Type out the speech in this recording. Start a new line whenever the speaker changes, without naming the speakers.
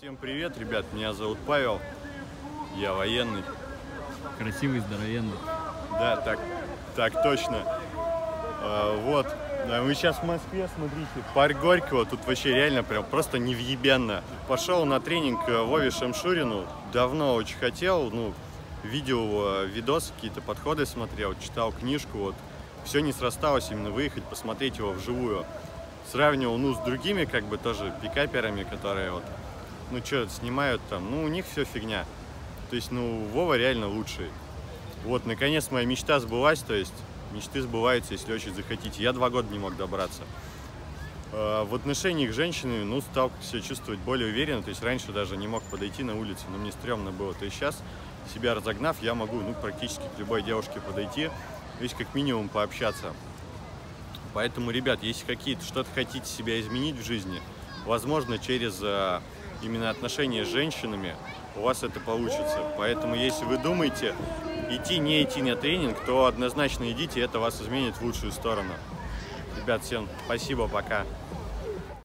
Всем привет, ребят, меня зовут Павел, я военный.
Красивый, здоровенный.
Да, так, так точно. А, вот, да, мы сейчас в Москве, смотрите, парк Горького, тут вообще реально прям просто невъебенно. Пошел на тренинг Вове Шамшурину, давно очень хотел, ну, видел видосы, какие-то подходы смотрел, читал книжку, вот. Все не срасталось именно выехать, посмотреть его вживую. Сравнивал, ну, с другими, как бы, тоже пикаперами, которые вот, ну, что, снимают там, ну, у них все фигня. То есть, ну, Вова реально лучший. Вот, наконец, моя мечта сбылась, то есть, мечты сбываются, если очень захотите. Я два года не мог добраться. Э, В отношении к женщине, ну, стал себя чувствовать более уверенно, то есть раньше даже не мог подойти на улицу, но мне стрёмно было. То есть сейчас, себя разогнав, я могу, ну, практически к любой девушке подойти, то есть как минимум пообщаться. Поэтому, ребят, если какие-то что-то хотите себя изменить в жизни, возможно, через э, именно отношения с женщинами у вас это получится. Поэтому, если вы думаете идти, не идти на тренинг, то однозначно идите, это вас изменит в лучшую сторону. Ребят, всем спасибо, пока.